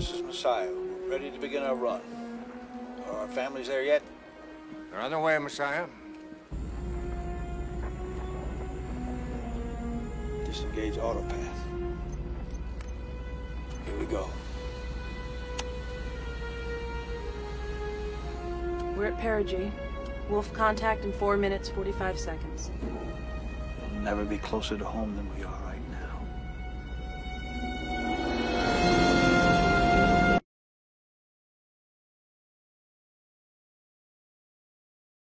This is Messiah. We're ready to begin our run. Are our families there yet? They're on their way, Messiah. Disengage autopath. Here we go. We're at Perigee. Wolf contact in 4 minutes, 45 seconds. We'll never be closer to home than we are right?